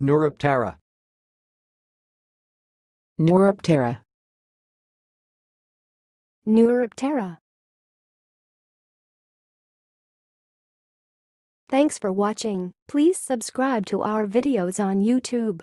Neuroptera. Neuroptera. Neuroptera. Thanks for watching. Please subscribe to our videos on YouTube.